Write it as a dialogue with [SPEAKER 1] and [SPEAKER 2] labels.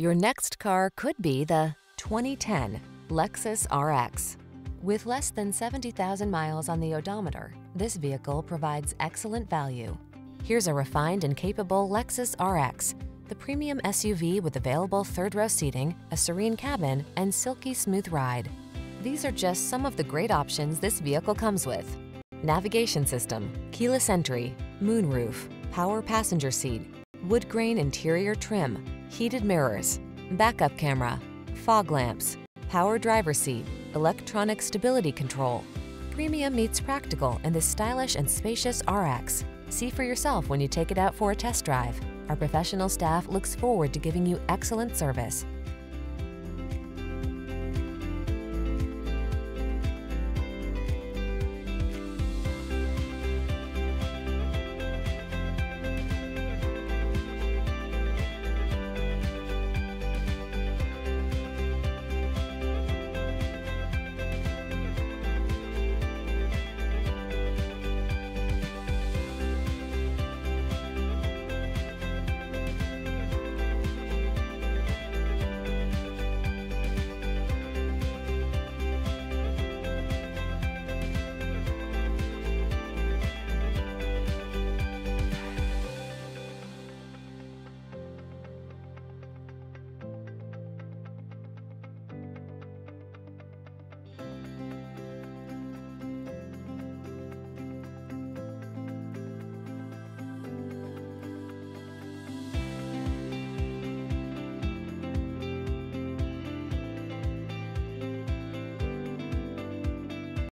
[SPEAKER 1] Your next car could be the 2010 Lexus RX. With less than 70,000 miles on the odometer, this vehicle provides excellent value. Here's a refined and capable Lexus RX, the premium SUV with available third-row seating, a serene cabin, and silky smooth ride. These are just some of the great options this vehicle comes with. Navigation system, keyless entry, moonroof, power passenger seat, wood grain interior trim, heated mirrors, backup camera, fog lamps, power driver seat, electronic stability control. Premium meets practical in this stylish and spacious RX. See for yourself when you take it out for a test drive. Our professional staff looks forward to giving you excellent service.